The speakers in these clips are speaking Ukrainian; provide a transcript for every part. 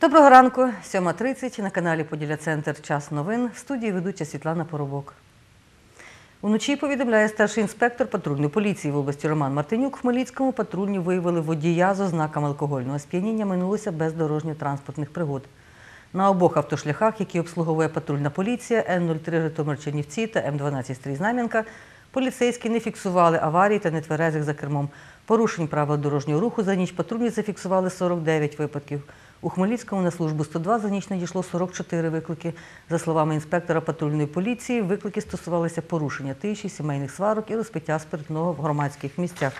Доброго ранку, 7.30 на каналі Поділя Центр Час новин. В студії ведуча Світлана Поробок. Уночі повідомляє старший інспектор патрульної поліції в області Роман Мартинюк. В Хмельницькому патрульні виявили водія з ознаками алкогольного сп'яніння. Минулося без дорожньо-транспортних пригод. На обох автошляхах, які обслуговує патрульна поліція Н-03 Житомир Чернівці та М-12 Стрій Знам'янка, поліцейські не фіксували аварій та нетверезих за кермом. Порушень правил дорожнього руху за ніч патрульні зафіксували 49 випадків. У Хмельницькому на службу 102 за ніч надійшло 44 виклики. За словами інспектора патрульної поліції, виклики стосувалися порушення тиші, сімейних сварок і розпиття спиртного в громадських місцях.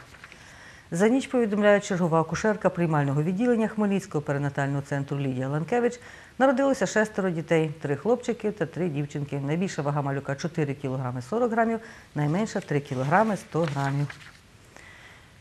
За ніч повідомляє чергова акушерка приймального відділення Хмельницького перинатального центру Лідія Ланкевич. Народилося шестеро дітей, три хлопчики та три дівчинки. Найбільша вага малюка 4 кг 40 грамів, найменша 3 кг 100 грамів.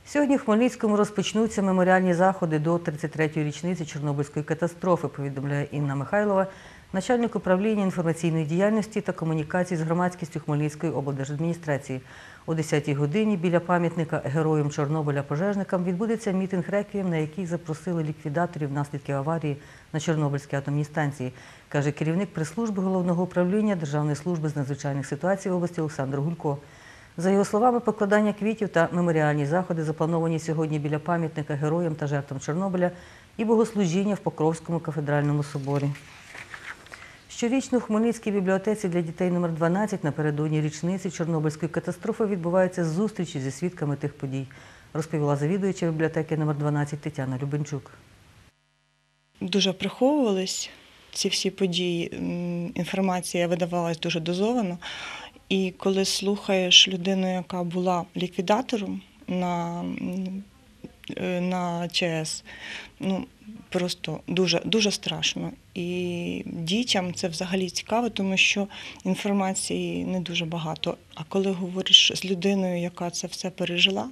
Сьогодні в Хмельницькому розпочнуться меморіальні заходи до 33-ї річниці Чорнобильської катастрофи, повідомляє Інна Михайлова, начальник управління інформаційної діяльності та комунікації з громадськістю Хмельницької облдержадміністрації. О 10-й годині біля пам'ятника героям Чорнобиля пожежникам відбудеться мітинг реквієм, на який запросили ліквідаторів наслідків аварії на Чорнобильській атомній станції, каже керівник прес-служби головного управління Державної служби з надзвичайних ситуацій області Олександр Гулько. За його словами, покладання квітів та меморіальні заходи заплановані сьогодні біля пам'ятника героям та жертвам Чорнобиля і богослужіння в Покровському кафедральному соборі. Щорічно в Хмельницькій бібліотеці для дітей номер 12 напередодні річниці Чорнобильської катастрофи відбуваються зустрічі зі свідками тих подій, розповіла завідуюча бібліотеки номер 12 Тетяна Любенчук. дуже приховувались ці всі події. Інформація видавалась дуже дозовано. І коли слухаєш людину, яка була ліквідатором на, е, на ЧАЕС, ну просто дуже, дуже страшно. І дітям це взагалі цікаво, тому що інформації не дуже багато. А коли говориш з людиною, яка це все пережила,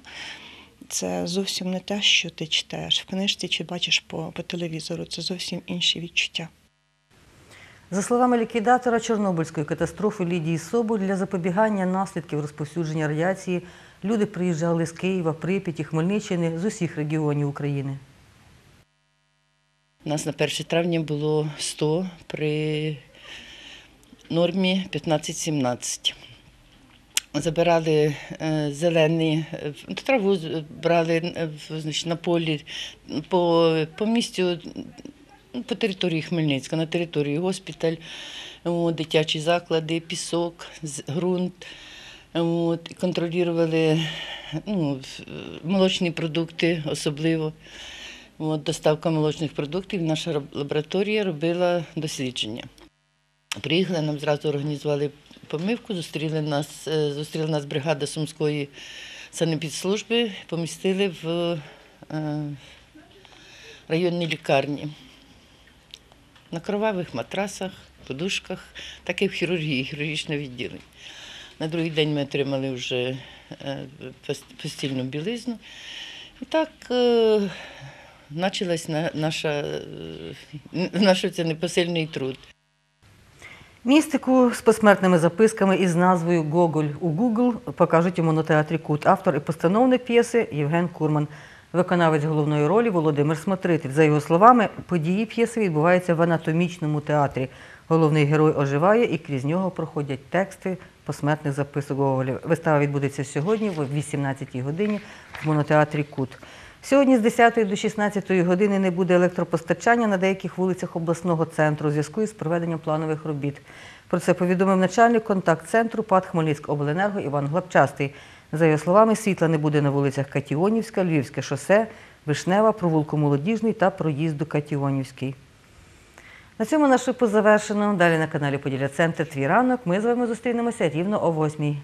це зовсім не те, що ти читаєш в книжці чи бачиш по, по телевізору. Це зовсім інші відчуття. За словами ліквідатора Чорнобильської катастрофи Лідії Соболь, для запобігання наслідків розповсюдження радіації люди приїжджали з Києва, Прип'яті, Хмельниччини з усіх регіонів України. У нас на 1 травня було 100 при нормі 15-17. Забирали е, зелені, е, траву брали е, на полі по, по місцю, по території Хмельницька, на території госпіталь, дитячі заклади, пісок, ґрунт. От, контролювали ну, молочні продукти особливо. От, доставка молочних продуктів. Наша лабораторія робила дослідження. Приїхали, нам зразу організували помивку, зустріли нас, е, зустріла нас бригада Сумської санепідслужби, помістили в е, районній лікарні. На кровавих матрасах, подушках, так і в хірургії, хірургічне відділення. На другий день ми отримали вже е, постільну білизну. І так е, почалась наша, е, наш непосильний труд. Містику з посмертними записками із назвою Гоголь у Google покажуть у монотеатрі Кут. Автор і постановник п'єси Євген Курман. Виконавець головної ролі Володимир Смотритель. За його словами, події п'єси відбуваються в анатомічному театрі. Головний герой оживає і крізь нього проходять тексти посмертних записок Гоголя. Вистава відбудеться сьогодні о 18-й годині в монотеатрі Кут. Сьогодні з 10 до 16 години не буде електропостачання на деяких вулицях обласного центру у зв'язку із проведенням планових робіт. Про це повідомив начальник контакт-центру ПАД Хмельницькобленерго Іван Глапчастий. За його словами, світла не буде на вулицях Катіонівська, Львівське шосе, Вишнева, провулку Молодіжний та проїзду Катіонівський. На цьому наш випуск завершено. Далі на каналі Поділя Центр Твій ранок. Ми з вами зустрінемося рівно о 8